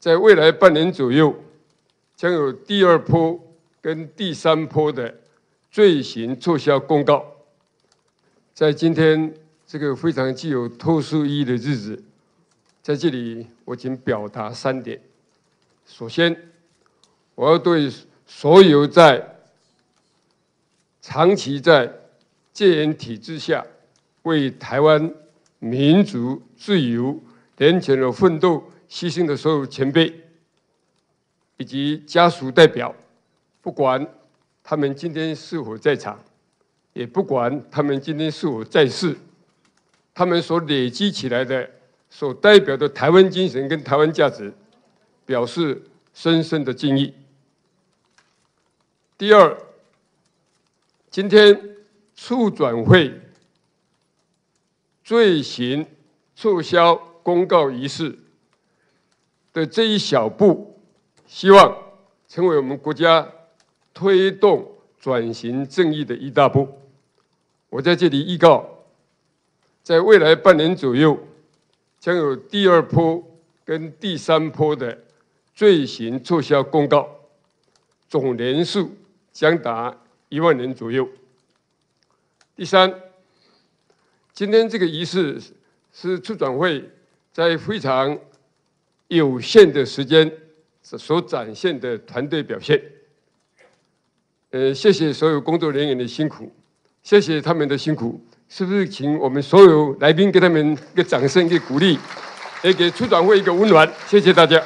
在未来半年左右，将有第二波跟第三波的罪行撤销公告。在今天这个非常具有特殊意义的日子，在这里我仅表达三点。首先，我要对所有在长期在戒严体制下为台湾民主自由人权而奋斗。牺牲的所有前辈以及家属代表，不管他们今天是否在场，也不管他们今天是否在世，他们所累积起来的、所代表的台湾精神跟台湾价值，表示深深的敬意。第二，今天促转会罪行撤销公告仪式。的这一小步，希望成为我们国家推动转型正义的一大步。我在这里预告，在未来半年左右，将有第二波跟第三波的罪行撤销公告，总人数将达一万人左右。第三，今天这个仪式是出转会在非常。有限的时间所展现的团队表现，呃，谢谢所有工作人员的辛苦，谢谢他们的辛苦，是不是请我们所有来宾给他们一个掌声，一个鼓励，也给出展会一个温暖，谢谢大家。